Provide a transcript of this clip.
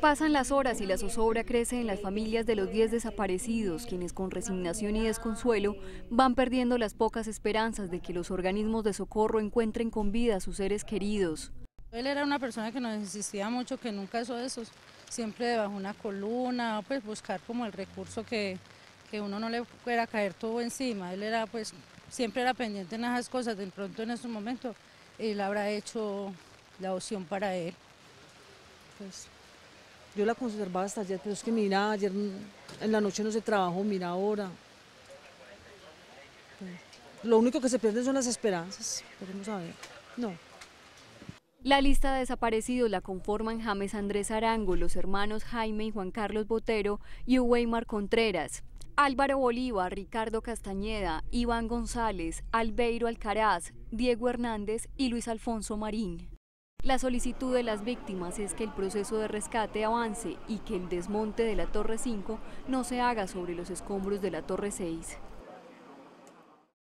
Pasan las horas y la zozobra crece en las familias de los 10 desaparecidos, quienes con resignación y desconsuelo van perdiendo las pocas esperanzas de que los organismos de socorro encuentren con vida a sus seres queridos. Él era una persona que nos insistía mucho, que nunca hizo eso, siempre debajo una columna, pues buscar como el recurso que, que uno no le pueda caer todo encima. Él era pues, siempre era pendiente en esas cosas, de pronto en ese momento él habrá hecho la opción para él. Pues, yo la conservaba hasta ayer, pero es que mira, ayer en la noche no se trabajó, mira ahora. Lo único que se pierde son las esperanzas, veremos a ver. No. La lista de desaparecidos la conforman James Andrés Arango, los hermanos Jaime y Juan Carlos Botero y Uweimar Contreras, Álvaro Bolívar, Ricardo Castañeda, Iván González, Albeiro Alcaraz, Diego Hernández y Luis Alfonso Marín. La solicitud de las víctimas es que el proceso de rescate avance y que el desmonte de la Torre 5 no se haga sobre los escombros de la Torre 6.